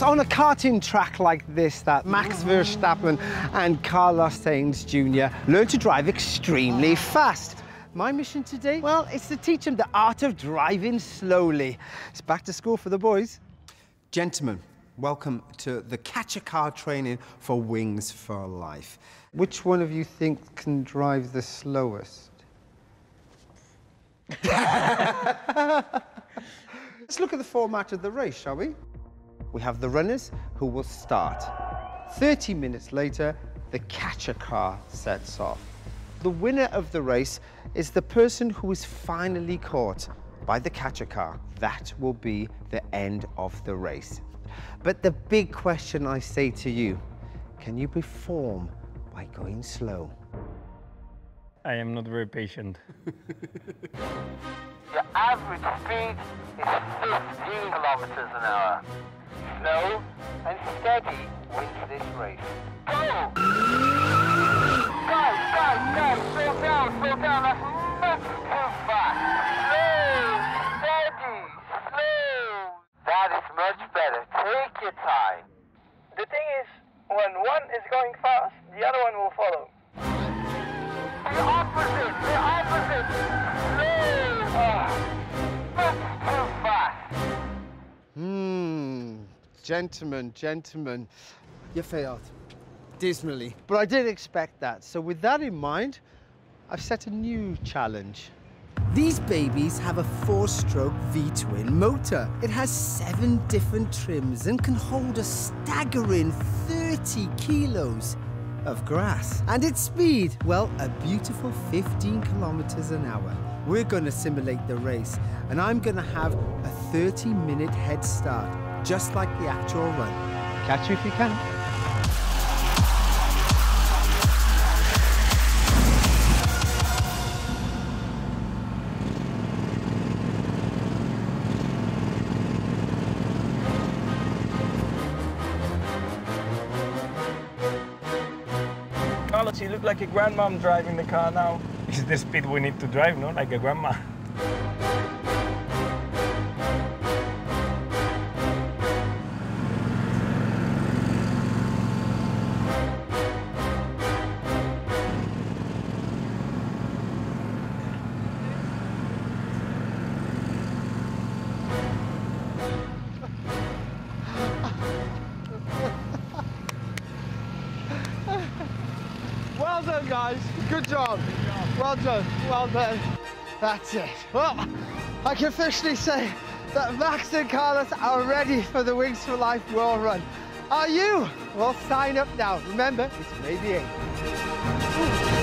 on a karting track like this that Max Verstappen and Carlos Sainz Jr. learn to drive extremely fast. My mission today, well, it's to teach them the art of driving slowly. It's back to school for the boys. Gentlemen, welcome to the catcher car training for Wings for Life. Which one of you think can drive the slowest? Let's look at the format of the race, shall we? We have the runners who will start. 30 minutes later, the catcher car sets off. The winner of the race is the person who is finally caught by the catcher car. That will be the end of the race. But the big question I say to you, can you perform by going slow? I am not very patient. The average speed is 15 kilometers an hour. Slow and steady wins this race. Go! Guys, guys, guys, slow down, slow down. That's much too fast. Slow, steady, slow. That is much better. Take your time. The thing is, when one is going fast, the other one will follow. Gentlemen, gentlemen, you failed dismally. But I did expect that. So with that in mind, I've set a new challenge. These babies have a four-stroke V-twin motor. It has seven different trims and can hold a staggering 30 kilos of grass. And its speed, well, a beautiful 15 kilometers an hour. We're going to simulate the race, and I'm going to have a 30-minute head start, just like the actual run. Catch you if you can. Carlos, you look like a grandmom driving the car now. Is the speed we need to drive, no? Like a grandma. Well done, guys. Good job. Well done. Well done. That's it. Well, I can officially say that Max and Carlos are ready for the Wings for Life World Run. Are you? Well, sign up now. Remember, it's May the 8th.